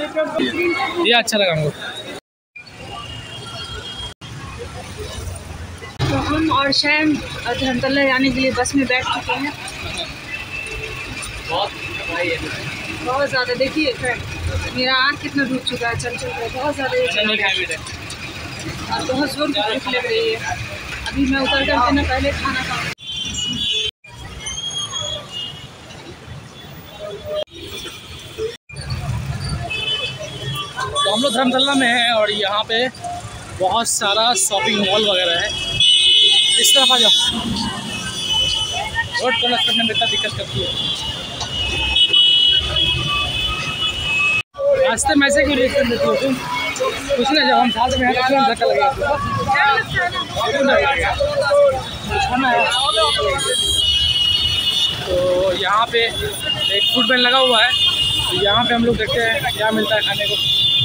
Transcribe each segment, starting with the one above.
ये अच्छा लगा हमको। तो हम और शैम धर्मतला जाने के लिए बस में बैठ चुके हैं। बहुत ज़्यादा देखिए फ्रेंड मेरा आँख कितना डूब चुका है चल चल रहा है बहुत ज़्यादा ये चल रहा है। और बहुत ज़ोर की भूख लग रही है। अभी मैं उतर करके ना पहले खाना खाऊँ तो हम में है और यहाँ पे बहुत सारा शॉपिंग मॉल वगैरह है। इस तरफ़ आ जाओ। रोड क्रॉस करने में इतना दिक्कत करती है। रास्ते में ऐसे क्यों रिएक्शन देती हो तुम? कुछ ना जब हम साथ में हैं तो धक्का लगेगा। तो यहाँ पे एक फ़ूड वैन लगा हुआ है। यहाँ पे हम लोग देखते हैं क्या मिलता है खाने को।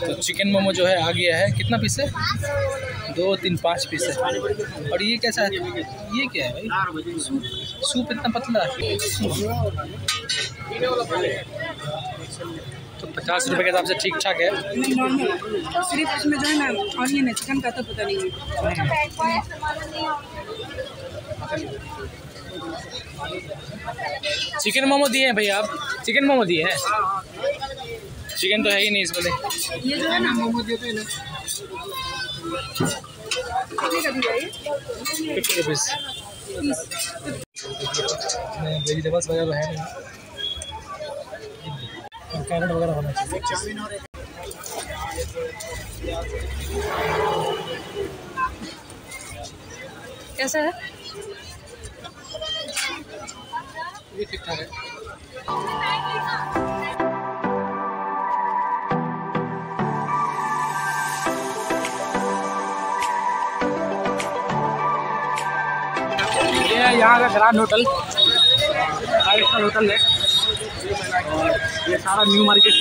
तो चिकन मोमो जो है आ गया है। कितना पीस है? दो तीन पाँच पीस है। और ये कैसा है? ये क्या है भाई? सूप सूप इतना पतला है। तो पचास रुपये के हिसाब से ठीक ठाक है। सिर्फ़ इसमें जो है ना ऑनियन है चिकन का तो पता नहीं है। चिकन मोमो दिए हैं भैया आप? चिकन मोमो दिए हैं। चिकन तो है ही नहीं इसमें। ये जो है ना मोमो देते हैं ना। कितने का दिया ये फिफ्टी रुपीज़ वेजिटेबल्स वगैरह है नहीं। कैरेट वगैरह होना चाहिए। कैसा है? ये ठीक ठाक है। यहाँ का grand hotel five star hotel है। और ये सारा न्यू मार्केट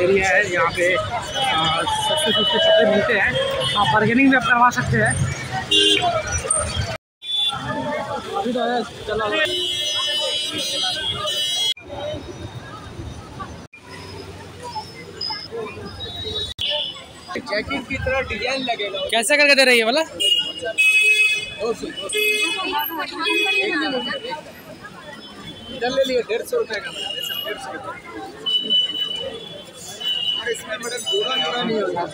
एरिया है। यहाँ पे सस्ते सस्ते कपड़े मिलते हैं। आप बार्गेनिंग भी आप करवा सकते हैं। अभी तो है चला जैकेट की तरह डिज़ाइन लगेगा। कैसे करके दे रही है बोला ले डेढ़ सौ का और इसमें मैडम जोड़ा नहीं होगा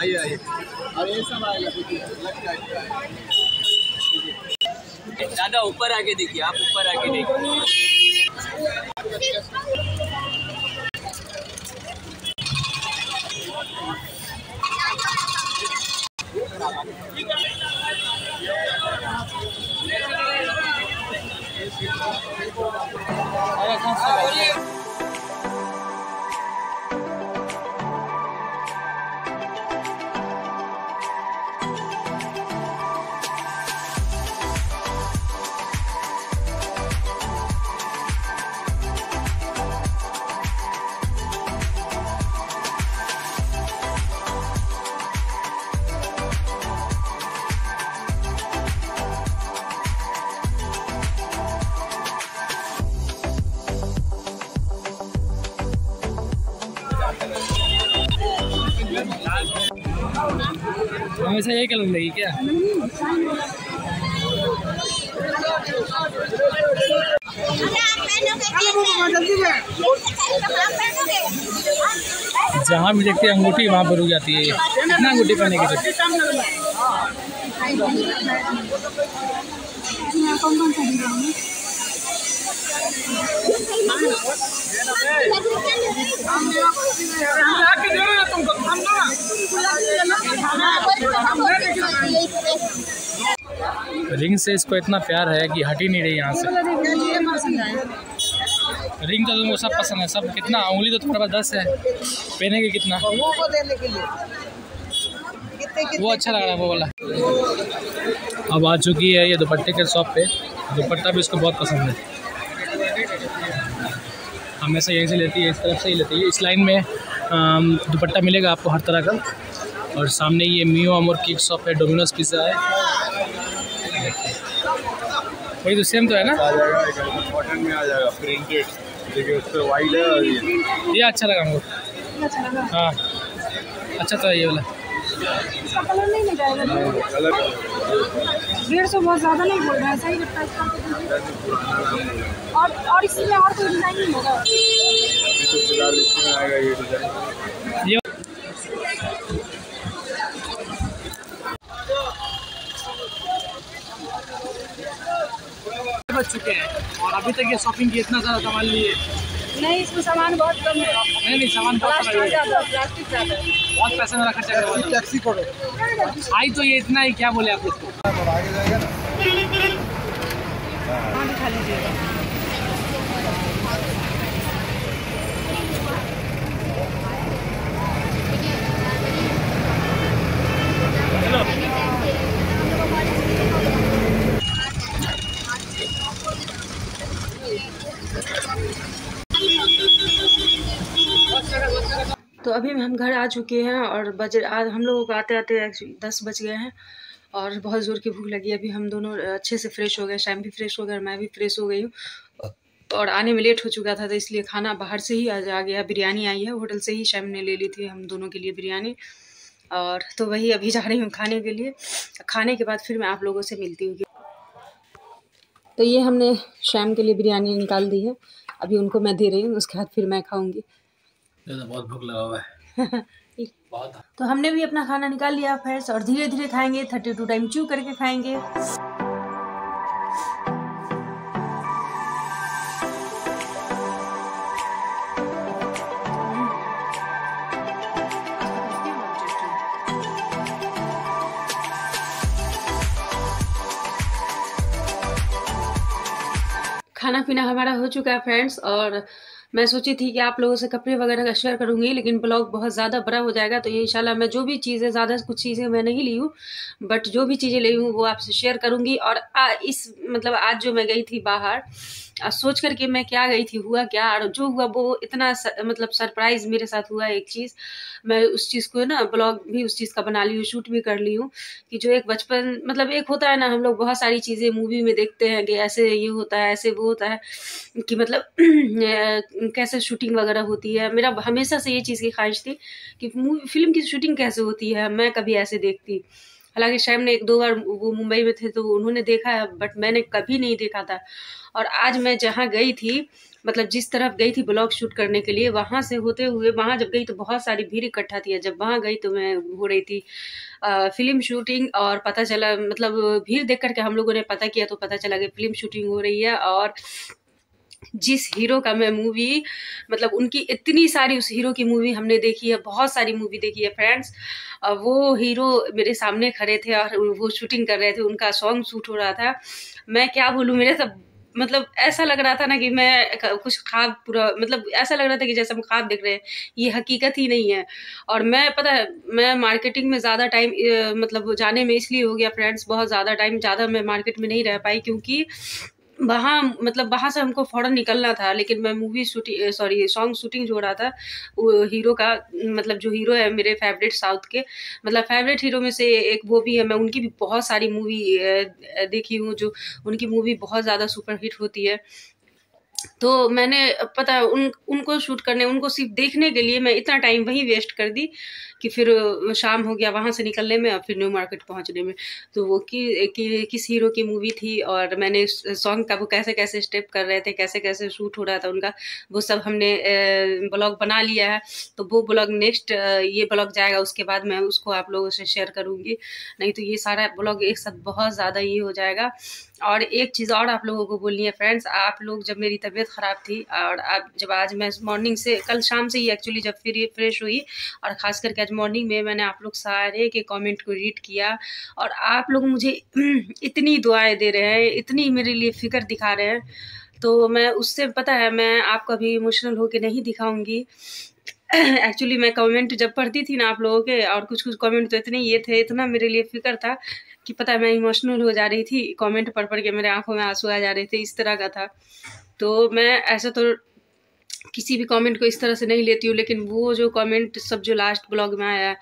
आइए आइए और ये सब आएगा ऊपर आके देखिए, आप ऊपर आके देखिए। हमेशा यही कलर लगी क्या? जहाँ भी देखते हैं, अंगूठी वहाँ पर रुक जाती है। कितना अंगूठी पहने की तो कौन कौन सा दिया हमें तुमको हम ना रिंग से इसको इतना प्यार है कि हट ही नहीं रही यहाँ से। रिंग तो तुमको सब पसंद है, सब कितना, उंगली तो तुम्हारे पास दस है। कितना को कितने? वो अच्छा लग रहा है, वो वाला। अब आ चुकी है ये दुपट्टे के शॉप पे। दुपट्टा भी इसको बहुत पसंद है। हमेशा यहीं से लेती है, इस तरफ़ से ही लेती है। इस लाइन में दुपट्टा मिलेगा आपको हर तरह का। और सामने ये मियो अमोर केक शॉप है डोमिनोज पिज़्ज़ा है। वही तो सेम तो है ना? आ जाएगा कॉटन में आ जाएगा प्रिंटेड देखिए उस पर वाइट है और ये। ये अच्छा लगा हमको। अच्छा हाँ। अच्छा तो है ये वाला। कलर नहीं मिल डेढ़ सौ बहुत ज़्यादा नहीं बोल रहा है सही लगता है। और और इसमें और कोई डिज़ाइन नहीं होगा। तो फ़िलहाल इसमें आएगा ये डिज़ाइन बच चुके हैं और अभी तक ये शॉपिंग की इतना ज़्यादा सामान लिए नहीं इसमें सामान बहुत कम है। नहीं नहीं सामान बहुत कम प्लास्टिक है। ज़्यादा प्लास्टिक ज़्यादा। बहुत पैसा मेरा खर्चा करवा टैक्सी करो। आई तो ये इतना ही क्या बोले आप उसको को आगे जाएगा ना हाँ दिखा लीजिएगा। तो अभी हम घर आ चुके हैं और बज आज हम लोगों को आते आते दस बज गए हैं और बहुत ज़ोर की भूख लगी अभी हम दोनों अच्छे से फ्रेश हो गए, शैम भी फ्रेश हो और मैं भी फ्रेश हो गई हूँ। और आने में लेट हो चुका था तो इसलिए खाना बाहर से ही आज आ गया, बिरयानी आई है। होटल से ही शैम ने ले ली थी हम दोनों के लिए बिरयानी। और तो वही अभी जा रही हूँ खाने के लिए। खाने के बाद फिर मैं आप लोगों से मिलती हूँ। तो ये हमने शाम के लिए बिरयानी निकाल दी है। अभी उनको मैं दे रही हूँ उसके बाद फिर मैं खाऊँगी। तो बहुत भूख लगा हुआ है। बहुत। तो हमने भी अपना खाना निकाल लिया फ्रेंड्स और धीरे धीरे खाएँगे थर्टी टू टाइम चू करके खाएँगे। खाना पीना हमारा हो चुका है फ्रेंड्स और मैं सोची थी कि आप लोगों से कपड़े वगैरह का शेयर करूँगी लेकिन ब्लॉग बहुत ज़्यादा बड़ा हो जाएगा तो ये इंशाल्लाह मैं जो भी चीज़ें ज़्यादा कुछ चीज़ें मैं नहीं ली हूँ बट जो भी चीज़ें ली हूँ वो आपसे शेयर करूँगी। और आ, इस मतलब आज जो मैं गई थी बाहर आ, सोच करके मैं क्या गई थी हुआ क्या और जो हुआ वो इतना स, मतलब सरप्राइज़ मेरे साथ हुआ एक चीज़। मैं उस चीज़ को ना ब्लॉग भी उस चीज़ का बना ली हूँ शूट भी कर ली हूँ कि जो एक बचपन मतलब एक होता है ना हम लोग बहुत सारी चीज़ें मूवी में देखते हैं कि ऐसे ये होता है ऐसे वो होता है कि मतलब कैसे शूटिंग वगैरह होती है। मेरा हमेशा से ये चीज़ की ख्वाहिश थी कि फ़िल्म की शूटिंग कैसे होती है मैं कभी ऐसे देखती। हालाँकि शैम ने एक दो बार वो मुंबई में थे तो उन्होंने देखा है बट मैंने कभी नहीं देखा था। और आज मैं जहाँ गई थी मतलब जिस तरफ़ गई थी ब्लॉग शूट करने के लिए वहाँ से होते हुए वहाँ जब गई तो बहुत सारी भीड़ इकट्ठा थी। जब वहाँ गई तो मैं हो रही थी अ, फ़िल्म शूटिंग और पता चला मतलब भीड़ देख करके हम लोगों ने पता किया तो पता चला कि फ़िल्म शूटिंग हो रही है और जिस हीरो का मैं मूवी मतलब उनकी इतनी सारी उस हीरो की मूवी हमने देखी है, बहुत सारी मूवी देखी है फ्रेंड्स वो हीरो मेरे सामने खड़े थे और वो शूटिंग कर रहे थे, उनका सॉन्ग शूट हो रहा था. मैं क्या बोलूँ, मेरे सब मतलब ऐसा लग रहा था ना कि मैं कुछ ख्वाब पूरा मतलब ऐसा लग रहा था कि जैसे हम ख्वाब देख रहे हैं, ये हकीकत ही नहीं है. और मैं, पता है, मैं मार्केटिंग में ज़्यादा टाइम मतलब जाने में इसलिए हो गया फ्रेंड्स बहुत ज़्यादा टाइम ज़्यादा मैं मार्केट में नहीं रह पाई क्योंकि वहाँ मतलब वहाँ से हमको फ़ौरन निकलना था, लेकिन मैं movie shooting sorry song shooting जो रहा था, वो हीरो का मतलब जो हीरो है मेरे फेवरेट साउथ के मतलब फेवरेट हीरो में से एक वो भी है, मैं उनकी भी बहुत सारी मूवी देखी हूँ, जो उनकी मूवी बहुत ज़्यादा सुपर हिट होती है। तो मैंने पता उन उनको शूट करने उनको सिर्फ़ देखने के लिए मैं इतना टाइम वहीं वेस्ट कर दी कि फिर शाम हो गया वहाँ से निकलने में और फिर न्यू मार्केट पहुँचने में। तो वो कि, कि किस हीरो की मूवी थी और मैंने सॉन्ग का वो कैसे कैसे स्टेप कर रहे थे कैसे कैसे शूट हो रहा था उनका वो सब हमने ब्लॉग बना लिया है। तो वो ब्लॉग नेक्स्ट ये ब्लॉग जाएगा उसके बाद मैं उसको आप लोगों से शेयर करूँगी। नहीं तो ये सारा ब्लॉग एक साथ बहुत ज़्यादा ये हो जाएगा। और एक चीज़ और आप लोगों को बोलनी है फ्रेंड्स आप लोग जब मेरी तबीयत ख़राब थी और आप जब आज मैं मॉर्निंग से, कल शाम से ही एक्चुअली जब फिर फ्रेश हुई और ख़ास करके आज मॉर्निंग में मैंने आप लोग सारे के कमेंट को रीड किया और आप लोग मुझे इतनी दुआएँ दे रहे हैं, इतनी मेरे लिए फ़िक्र दिखा रहे हैं। तो मैं उससे, पता है, मैं आपको अभी इमोशनल होकर नहीं दिखाऊँगी। एक्चुअली मैं कमेंट जब पढ़ती थी ना आप लोगों के और कुछ कुछ कमेंट तो इतने ये थे, इतना मेरे लिए फ़िक्र था कि पता है, मैं इमोशनल हो जा रही थी कमेंट पढ़ पढ़ के मेरे आँखों में आँसू आ जा रहे थे, इस तरह का था। तो मैं ऐसा तो किसी भी कमेंट को इस तरह से नहीं लेती हूँ, लेकिन वो जो कमेंट सब जो लास्ट ब्लॉग में आया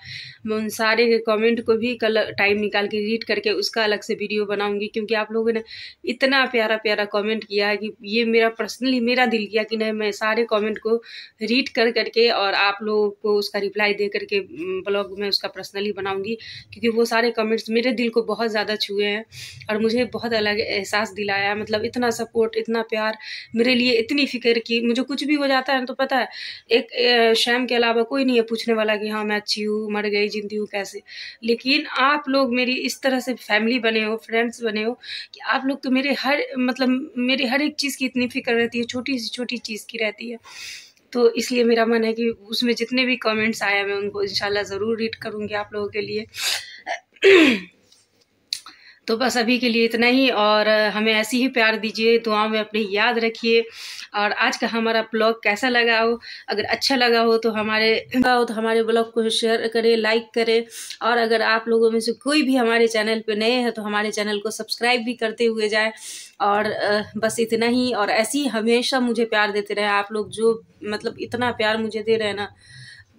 मैं उन सारे कमेंट को भी कल टाइम निकाल के रीड करके उसका अलग से वीडियो बनाऊँगी, क्योंकि आप लोगों ने इतना प्यारा प्यारा कमेंट किया है कि ये मेरा पर्सनली मेरा दिल किया कि नहीं, मैं सारे कमेंट को रीड कर करके और आप लोगों को उसका रिप्लाई दे करके ब्लॉग में उसका पर्सनली बनाऊँगी, क्योंकि वो सारे कमेंट्स मेरे दिल को बहुत ज़्यादा छुए हैं और मुझे बहुत अलग एहसास दिलाया मतलब इतना सपोर्ट इतना प्यार मेरे लिए, इतनी फ़िक्र की, मुझे कुछ भी हो जाता है तो पता है, एक शैम के अलावा कोई नहीं है पूछने वाला कि हाँ मैं अच्छी हूँ, मर गई, जिंदी हूँ, कैसे? लेकिन आप लोग मेरी इस तरह से फैमिली बने हो फ्रेंड्स बने हो, कि आप लोग तो मेरे हर मतलब मेरे हर एक चीज़ की इतनी फ़िक्र रहती है, छोटी सी छोटी चीज़ की रहती है। तो इसलिए मेरा मन है कि उसमें जितने भी कमेंट्स आए मैं उनको इंशाल्लाह ज़रूर रीड करूँगी आप लोगों के लिए। तो बस अभी के लिए इतना ही, और हमें ऐसी ही प्यार दीजिए, दुआओं में अपनी याद रखिए। और आज का हमारा ब्लॉग कैसा लगा हो? अगर अच्छा लगा हो तो हमारे हो तो हमारे ब्लॉग को शेयर करें, लाइक करें। और अगर आप लोगों में से कोई भी हमारे चैनल पे नए हैं तो हमारे चैनल को सब्सक्राइब भी करते हुए जाए। और बस इतना ही। और ऐसे ही हमेशा मुझे प्यार देते रहे। आप लोग जो मतलब इतना प्यार मुझे दे रहे हैं ना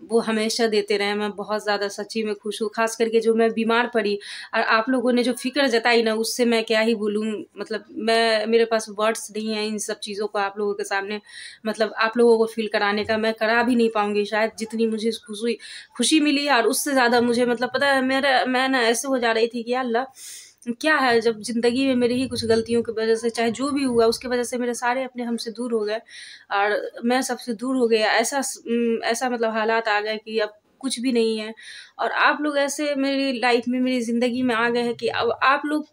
वो हमेशा देते रहे, मैं बहुत ज़्यादा सच्ची में खुश हूँ, खास करके जो मैं बीमार पड़ी और आप लोगों ने जो फ़िक्र जताई ना, उससे मैं क्या ही बोलूँ मतलब मैं, मेरे पास वर्ड्स नहीं हैं इन सब चीज़ों को आप लोगों के सामने मतलब आप लोगों को फील कराने का मैं करा भी नहीं पाऊँगी, शायद जितनी मुझे खुशी खुशी मिली और उससे ज़्यादा मुझे मतलब पता है मेरा, मैं ना ऐसे हो जा रही थी कि अल्लाह क्या है जब ज़िंदगी में मेरी ही कुछ गलतियों की वजह से, चाहे जो भी हुआ, उसकी वजह से मेरे सारे अपने हमसे दूर हो गए और मैं सबसे दूर हो गया। ऐसा ऐसा मतलब हालात आ गए कि अब कुछ भी नहीं है। और आप लोग ऐसे मेरी लाइफ में, मेरी ज़िंदगी में आ गए हैं कि अब आप लोग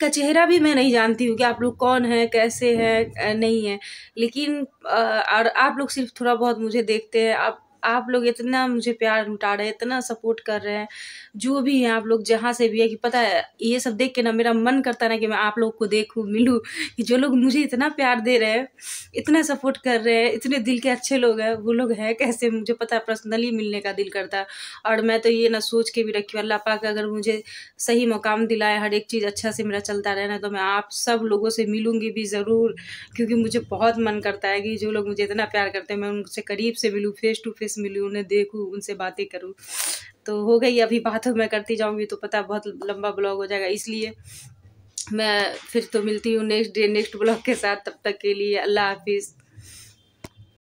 का चेहरा भी मैं नहीं जानती हूँ कि आप लोग कौन हैं, कैसे हैं नहीं है। लेकिन और आप लोग सिर्फ़ थोड़ा बहुत मुझे देखते हैं, आप आप लोग इतना मुझे प्यार लुटा रहे हैं, इतना सपोर्ट कर रहे हैं, जो भी हैं आप लोग, जहाँ से भी है कि पता है, ये सब देख के ना मेरा मन करता ना कि मैं आप लोग को देखूँ, मिलूँ, कि जो लोग मुझे इतना प्यार दे रहे हैं, इतना सपोर्ट कर रहे हैं, इतने दिल के अच्छे लोग हैं, वो लोग हैं कैसे मुझे पता है पर्सनली मिलने का दिल करता है। और मैं तो ये ना सोच के भी रखी अल्लाह पाक अगर मुझे सही मकाम दिलाए, हर एक चीज़ अच्छा से मेरा चलता रहे ना तो मैं आप सब लोगों से मिलूँगी भी ज़रूर, क्योंकि मुझे बहुत मन करता है कि जो लोग मुझे इतना प्यार करते हैं, मैं उनसे करीब से मिलूँ फेस टू फेस मिलूँ, उन्हें देखूँ, उनसे बातें करूँ। तो हो गई, अभी बात मैं करती जाऊँगी तो पता बहुत लंबा ब्लॉग हो जाएगा, इसलिए मैं फिर तो मिलती हूँ नेक्स्ट डे, नेक्स्ट ब्लॉग के साथ, तब तक के लिए अल्लाह हाफिज़।